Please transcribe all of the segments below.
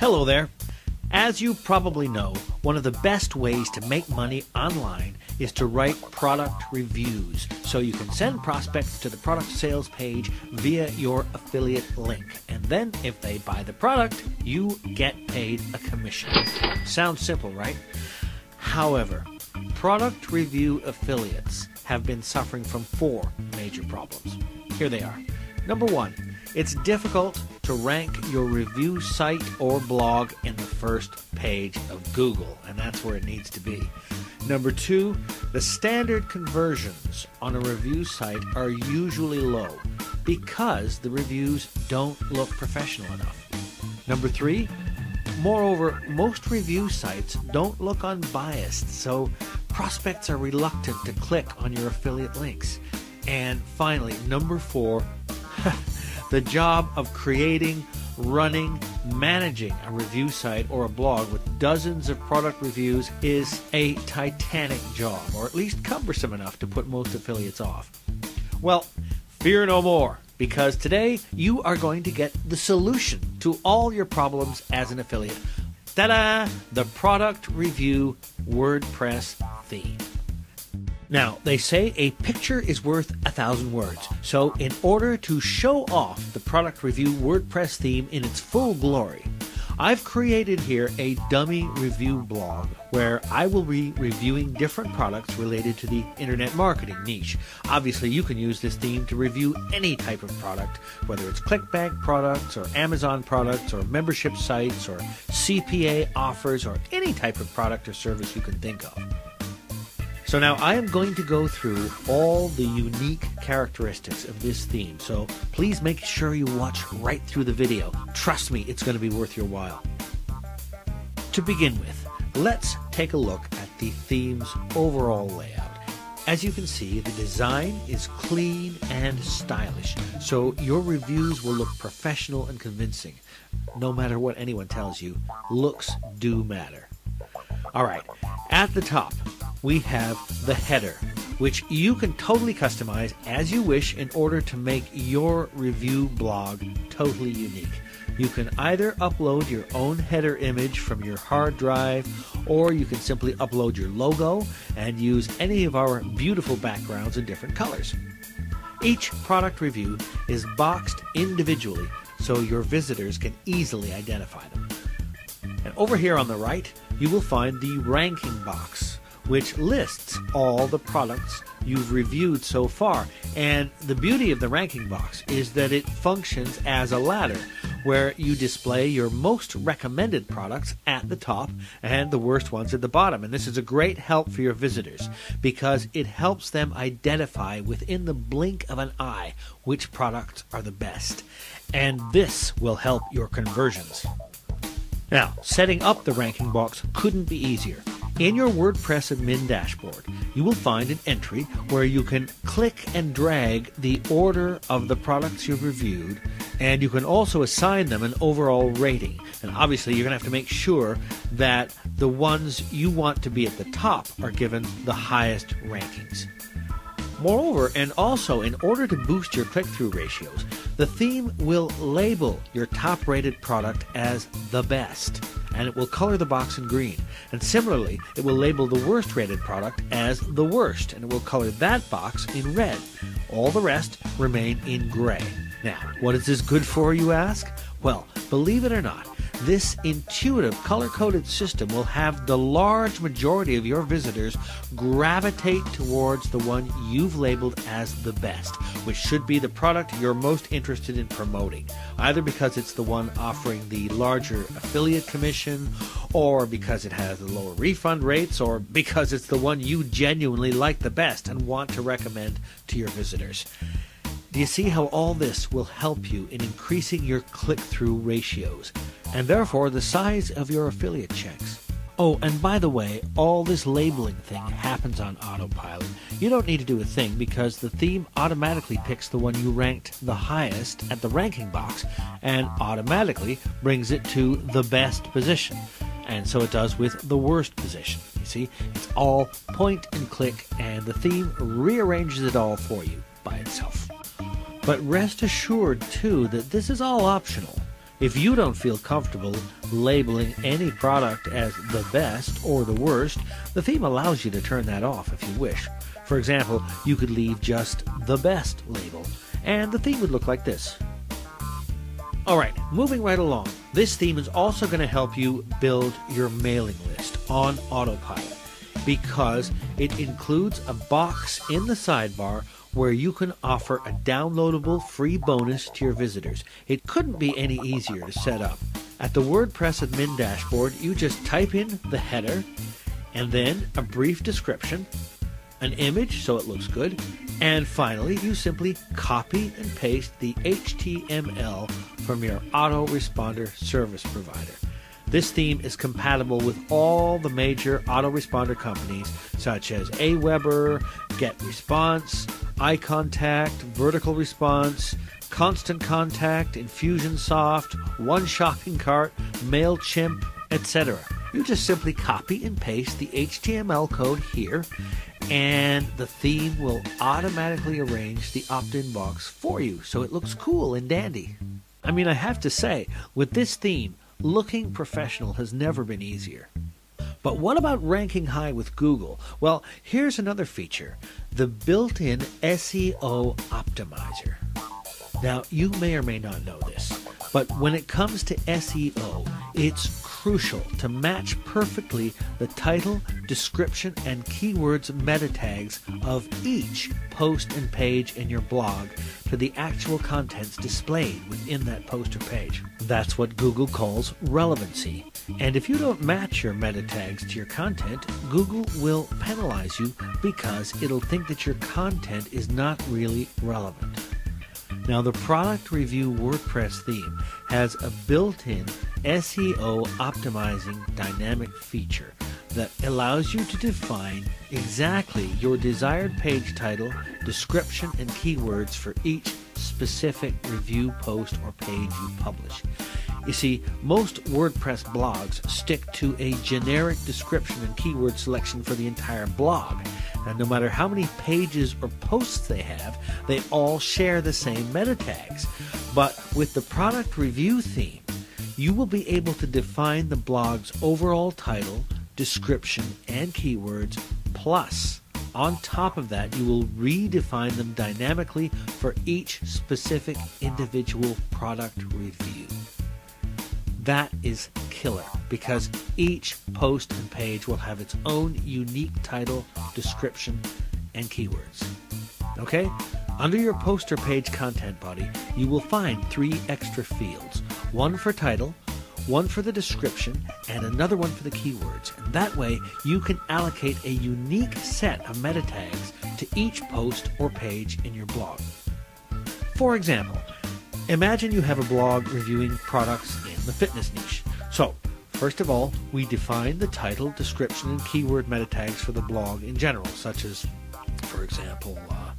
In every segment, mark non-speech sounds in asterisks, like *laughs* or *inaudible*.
Hello there. As you probably know, one of the best ways to make money online is to write product reviews. So you can send prospects to the product sales page via your affiliate link. And then if they buy the product, you get paid a commission. Sounds simple, right? However, product review affiliates have been suffering from four major problems. Here they are. Number one, it's difficult to rank your review site or blog in the first page of Google, and that's where it needs to be. Number two, the standard conversions on a review site are usually low because the reviews don't look professional enough. Number three, moreover, most review sites don't look unbiased, so prospects are reluctant to click on your affiliate links. And finally, number four, *laughs* the job of creating, running, managing a review site or a blog with dozens of product reviews is a titanic job, or at least cumbersome enough to put most affiliates off. Well, fear no more, because today you are going to get the solution to all your problems as an affiliate. Ta da! The Product Review WordPress theme. Now, they say a picture is worth a thousand words. So, in order to show off the product review WordPress theme in its full glory, I've created here a dummy review blog where I will be reviewing different products related to the internet marketing niche. Obviously, you can use this theme to review any type of product, whether it's ClickBank products or Amazon products or membership sites or CPA offers or any type of product or service you can think of. So now I am going to go through all the unique characteristics of this theme. So please make sure you watch right through the video. Trust me, it's going to be worth your while. To begin with, let's take a look at the theme's overall layout. As you can see, the design is clean and stylish, so your reviews will look professional and convincing. No matter what anyone tells you, looks do matter. All right, at the top, we have the header, which you can totally customize as you wish in order to make your review blog totally unique. You can either upload your own header image from your hard drive, or you can simply upload your logo and use any of our beautiful backgrounds in different colors. Each product review is boxed individually so your visitors can easily identify them. And over here on the right, you will find the ranking box which lists all the products you've reviewed so far. And the beauty of the ranking box is that it functions as a ladder where you display your most recommended products at the top and the worst ones at the bottom. And this is a great help for your visitors because it helps them identify within the blink of an eye which products are the best. And this will help your conversions. Now, setting up the ranking box couldn't be easier. In your WordPress admin dashboard, you will find an entry where you can click and drag the order of the products you've reviewed, and you can also assign them an overall rating. And obviously, you're going to have to make sure that the ones you want to be at the top are given the highest rankings. Moreover, and also in order to boost your click through ratios, the theme will label your top rated product as the best and it will color the box in green. And similarly, it will label the worst rated product as the worst, and it will color that box in red. All the rest remain in gray. Now, what is this good for, you ask? Well, believe it or not, this intuitive color coded system will have the large majority of your visitors gravitate towards the one you've labeled as the best, which should be the product you're most interested in promoting, either because it's the one offering the larger affiliate commission, or because it has the lower refund rates, or because it's the one you genuinely like the best and want to recommend to your visitors. Do you see how all this will help you in increasing your click through ratios and therefore the size of your affiliate checks? Oh, and by the way, all this labeling thing happens on autopilot. You don't need to do a thing because the theme automatically picks the one you ranked the highest at the ranking box and automatically brings it to the best position. And so it does with the worst position. You see, it's all point and click, and the theme rearranges it all for you by itself. But rest assured, too, that this is all optional. If you don't feel comfortable labeling any product as the best or the worst, the theme allows you to turn that off if you wish. For example, you could leave just the best label, and the theme would look like this. Alright, moving right along. This theme is also going to help you build your mailing list on autopilot because it includes a box in the sidebar where you can offer a downloadable free bonus to your visitors. It couldn't be any easier to set up. At the WordPress admin dashboard, you just type in the header and then a brief description, an image so it looks good, and finally you simply copy and paste the HTML from your autoresponder service provider. This theme is compatible with all the major autoresponder companies such as Aweber, GetResponse, iContact, Vertical Response, Constant Contact, Infusionsoft, One Shopping Cart, MailChimp, etc. You just simply copy and paste the HTML code here, and the theme will automatically arrange the opt in box for you so it looks cool and dandy. I mean, I have to say, with this theme, looking professional has never been easier. But what about ranking high with Google? Well, here's another feature the built in SEO optimizer. Now, you may or may not know this, but when it comes to SEO, it's crucial to match perfectly the title, description, and keywords meta tags of each post and page in your blog to the actual contents displayed within that post or page. That's what Google calls relevancy. And if you don't match your meta tags to your content, Google will penalize you because it'll think that your content is not really relevant. Now, the product review WordPress theme has a built in SEO optimizing dynamic feature that allows you to define exactly your desired page title, description, and keywords for each specific review post or page you publish. You see, most WordPress blogs stick to a generic description and keyword selection for the entire blog. No matter how many pages or posts they have, they all share the same meta tags. But with the product review theme, you will be able to define the blog's overall title, description, and keywords, plus on top of that, you will redefine them dynamically for each specific individual product review. That is killer because each post and page will have its own unique title, description, and keywords. Okay? Under your poster page content body, you will find three extra fields one for title, one for the description, and another one for the keywords. And that way, you can allocate a unique set of meta tags to each post or page in your blog. For example, imagine you have a blog reviewing products the fitness niche. So, first of all, we define the title, description, and keyword meta tags for the blog in general, such as, for example, uh,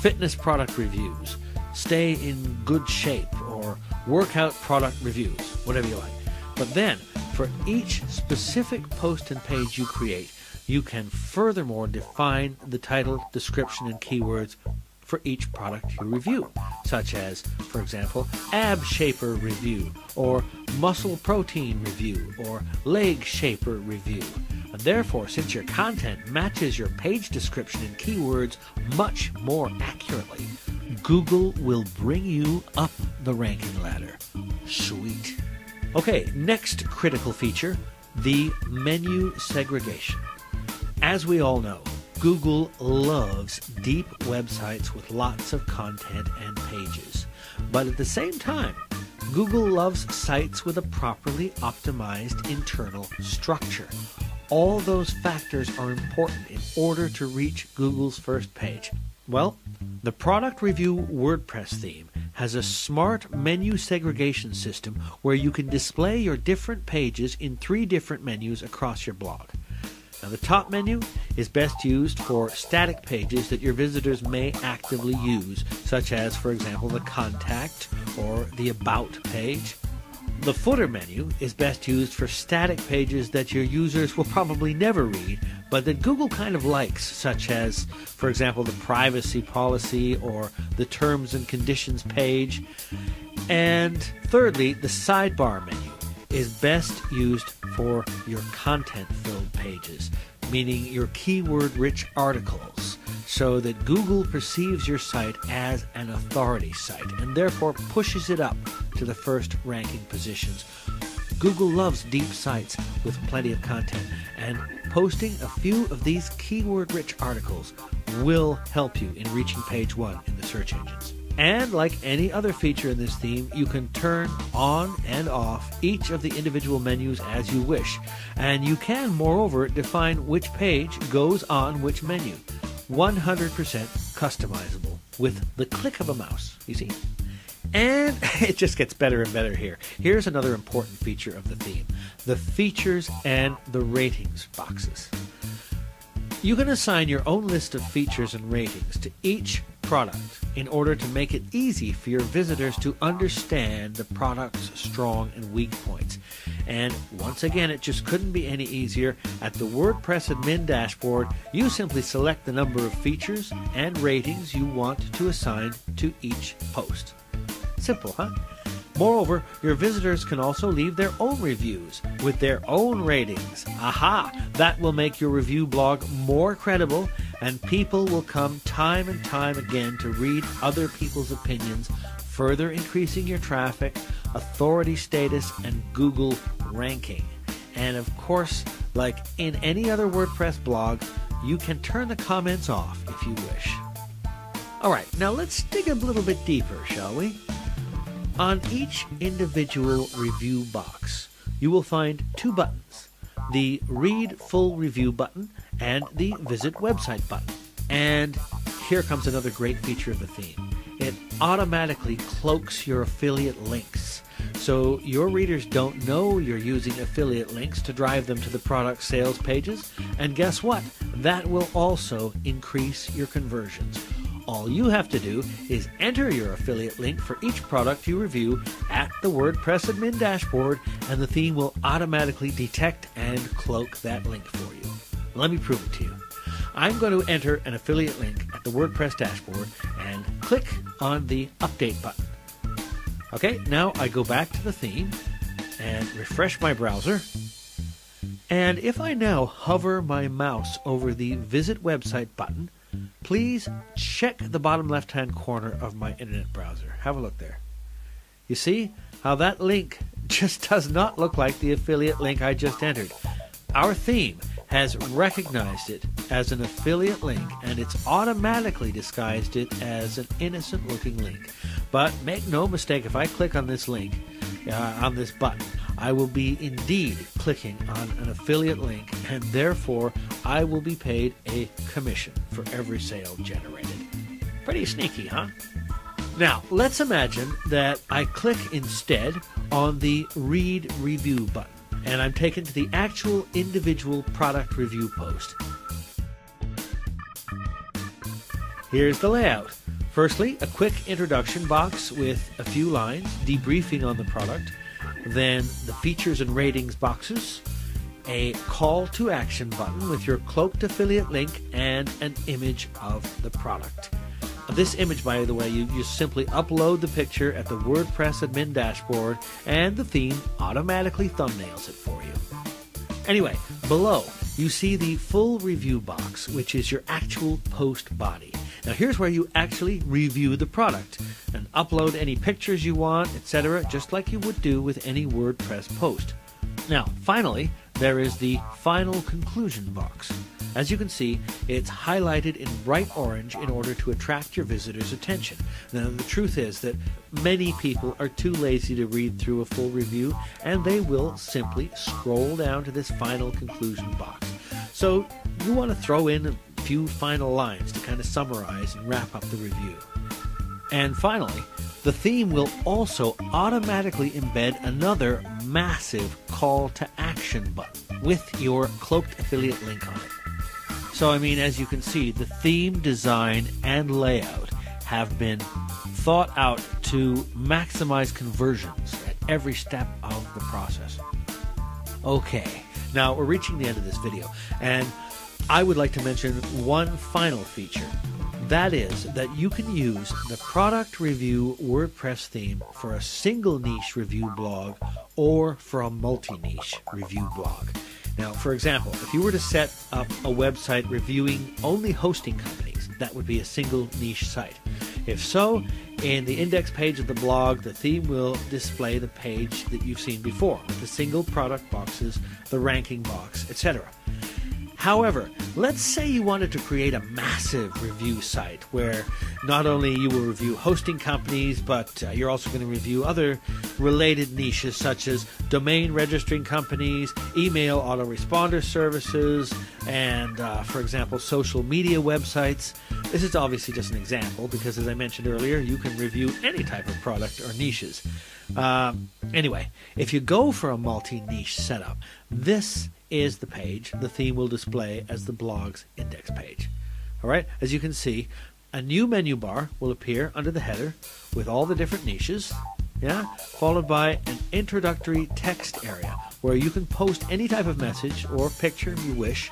fitness product reviews, stay in good shape, or workout product reviews, whatever you like. But then, for each specific post and page you create, you can furthermore define the title, description, and keywords for each product you review, such as, for example, ab shaper review, or muscle protein review, or leg shaper review. And therefore, since your content matches your page description and keywords much more accurately, Google will bring you up the ranking ladder. Sweet. Okay, next critical feature the menu segregation. As we all know, Google loves deep websites with lots of content and pages. But at the same time, Google loves sites with a properly optimized internal structure. All those factors are important in order to reach Google's first page. Well, the Product Review WordPress theme has a smart menu segregation system where you can display your different pages in three different menus across your blog. Now, the top menu is best used for static pages that your visitors may actively use, such as, for example, the contact or the about page. The footer menu is best used for static pages that your users will probably never read, but that Google kind of likes, such as, for example, the privacy policy or the terms and conditions page. And thirdly, the sidebar menu is best used for your content filled pages, meaning your keyword rich articles, so that Google perceives your site as an authority site and therefore pushes it up to the first ranking positions. Google loves deep sites with plenty of content, and posting a few of these keyword rich articles will help you in reaching page one in the search engines. And like any other feature in this theme, you can turn on and off each of the individual menus as you wish. And you can, moreover, define which page goes on which menu. 100% customizable with the click of a mouse, you see. And *laughs* it just gets better and better here. Here's another important feature of the theme the features and the ratings boxes. You can assign your own list of features and ratings to each product in order to make it easy for your visitors to understand the product's strong and weak points. And once again, it just couldn't be any easier. At the WordPress admin dashboard, you simply select the number of features and ratings you want to assign to each post. Simple, huh? Moreover, your visitors can also leave their own reviews with their own ratings. Aha! That will make your review blog more credible, and people will come time and time again to read other people's opinions, further increasing your traffic, authority status, and Google ranking. And of course, like in any other WordPress blog, you can turn the comments off if you wish. Alright, now let's dig a little bit deeper, shall we? On each individual review box, you will find two buttons the Read Full Review button and the Visit Website button. And here comes another great feature of the theme it automatically cloaks your affiliate links. So your readers don't know you're using affiliate links to drive them to the product sales pages. And guess what? That will also increase your conversions. All you have to do is enter your affiliate link for each product you review at the WordPress admin dashboard, and the theme will automatically detect and cloak that link for you. Let me prove it to you. I'm going to enter an affiliate link at the WordPress dashboard and click on the Update button. Okay, now I go back to the theme and refresh my browser. And if I now hover my mouse over the Visit Website button, please check the bottom left hand corner of my internet browser. Have a look there. You see how that link *laughs* just does not look like the affiliate link I just entered. Our theme has recognized it as an affiliate link and it's automatically disguised it as an innocent looking link. But make no mistake, if I click on this link, uh, on this button, I will be indeed clicking on an affiliate link and therefore I will be paid a commission for every sale generated. Pretty sneaky, huh? Now, let's imagine that I click instead on the Read Review button and I'm taken to the actual individual product review post. Here's the layout. Firstly, a quick introduction box with a few lines debriefing on the product, then the features and ratings boxes, a call to action button with your cloaked affiliate link, and an image of the product. This image, by the way, you just simply upload the picture at the WordPress admin dashboard, and the theme automatically thumbnails it for you. Anyway, below, you see the full review box, which is your actual post body. Now, here's where you actually review the product and upload any pictures you want, etc., just like you would do with any WordPress post. Now, finally, there is the final conclusion box. As you can see, it's highlighted in bright orange in order to attract your visitors' attention. Now, the truth is that many people are too lazy to read through a full review, and they will simply scroll down to this final conclusion box. So, you want to throw in a few final lines to kind of summarize and wrap up the review. And finally, the theme will also automatically embed another massive call to action button with your cloaked affiliate link on it. So, I mean, as you can see, the theme, design, and layout have been thought out to maximize conversions at every step of the process. Okay, now we're reaching the end of this video, and I would like to mention one final feature That is, that you can use the product review WordPress theme for a single niche review blog or for a multi niche review blog. Now, for example, if you were to set up a website reviewing only hosting companies, that would be a single niche site. If so, in the index page of the blog, the theme will display the page that you've seen before, with the single product boxes, the ranking box, etc. However, let's say you wanted to create a massive review site where not only you will review hosting companies, but uh, you're also going to review other related niches such as domain registering companies, email autoresponder services, and, uh, for example, social media websites. This is obviously just an example because, as I mentioned earlier, you can review any type of product or niches. Um, anyway, if you go for a multi niche setup, this is the page the theme will display as the blog's index page. All right, as you can see, a new menu bar will appear under the header with all the different niches, yeah, followed by an introductory text area where you can post any type of message or picture you wish.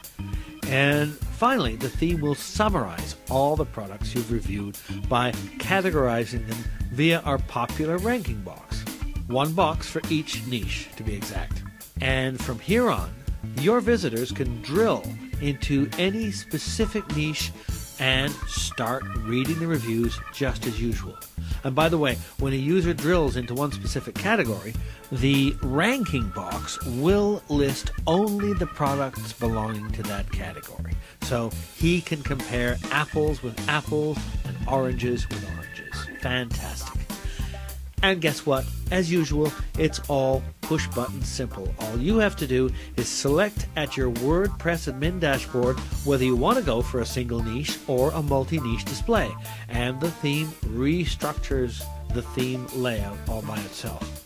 And finally, the theme will summarize all the products you've reviewed by categorizing them via our popular ranking box. One box for each niche, to be exact. And from here on, your visitors can drill into any specific niche and start reading the reviews just as usual. And by the way, when a user drills into one specific category, the ranking box will list only the products belonging to that category. So he can compare apples with apples and oranges with oranges. Fantastic. And guess what? As usual, it's all push button simple. All you have to do is select at your WordPress admin dashboard whether you want to go for a single niche or a multi niche display, and the theme restructures the theme layout all by itself.